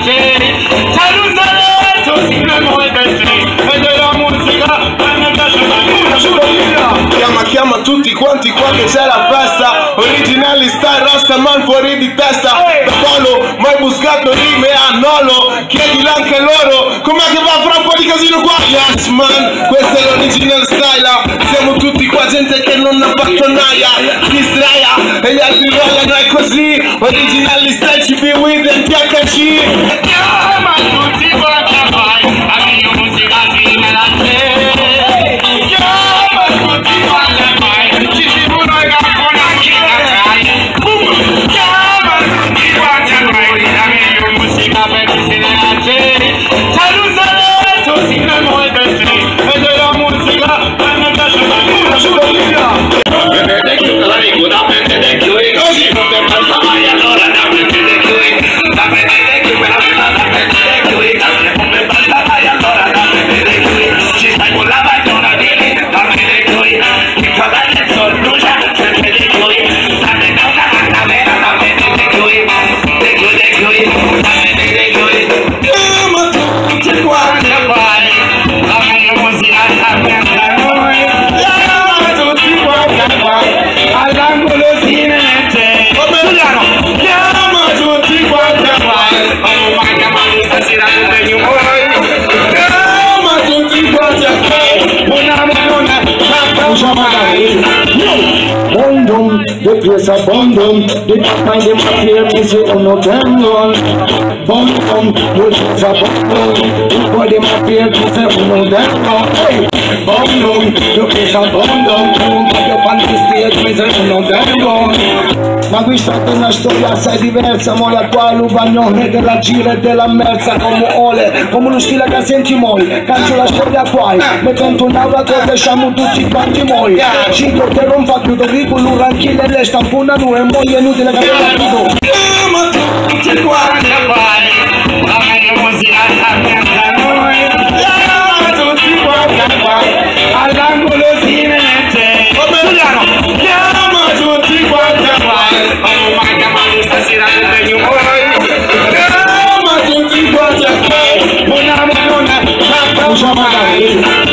piaceri. Saluto, tutti quanti qua che c'è la festa. Originali star, rasta man fuori di testa. Da polo, mai buscato rime a nolo. Chiedilo anche loro, com'è che va fra un po' di casino qua? Yes man, questo è l'original style. Siamo tutti qua gente che non ha fatto naia Si sdraia, e gli altri ballano è così. Originali style ci più Amen. no matter the place of burn them. The time them a clear, me say, oh no, turn on. Burn them, the place a burn them. The boy them a clear, me say, oh no, turn on. The place of burn them. Come back up on the stage, me say, oh no, turn. Ma questa è una storia assai diversa, mo la qua l'ubagnone della gira e della merza come ole, come uno stile che senti moi, calcio la storia qua, mettendo un'aula che lasciamo tutti quanti moi, cinque che non fa più, dovrei con l'uranchile e le stampuna nu e moi è inutile che la vedo. Chiama tutti chamada rede.